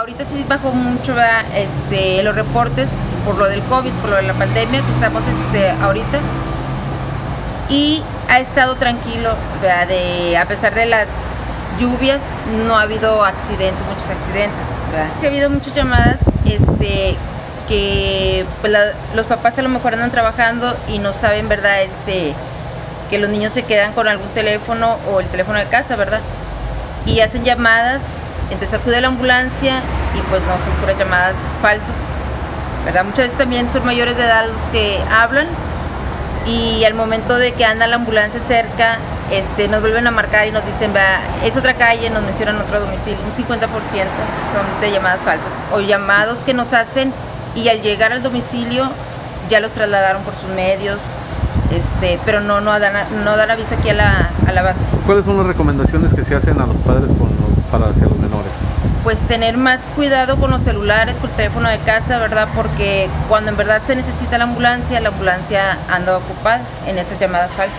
Ahorita sí bajó mucho ¿verdad? este, los reportes por lo del COVID, por lo de la pandemia que estamos este, ahorita. Y ha estado tranquilo, ¿verdad? De, a pesar de las lluvias, no ha habido accidentes, muchos accidentes. ¿verdad? Sí ha habido muchas llamadas este, que pues, la- los papás a lo mejor andan trabajando y no saben, ¿verdad? Este, que los niños se quedan con algún teléfono o el teléfono de casa, ¿verdad? Y hacen llamadas, entonces acude la ambulancia y pues no, son puras llamadas falsas, ¿verdad? Muchas veces también son mayores de edad los que hablan y al momento de que anda la ambulancia cerca, este, nos vuelven a marcar y nos dicen, "Va, es otra calle, nos mencionan otro domicilio, un 50% son de llamadas falsas o llamados que nos hacen y al llegar al domicilio ya los trasladaron por sus medios, este, pero no, no, dan, no dan aviso aquí a la, a la base. ¿Cuáles son las recomendaciones que se hacen a los padres con los- para hacia los menores? Pues tener más cuidado con los celulares, con el teléfono de casa, ¿verdad? Porque cuando en verdad se necesita la ambulancia, la ambulancia anda ocupada en esas llamadas falsas.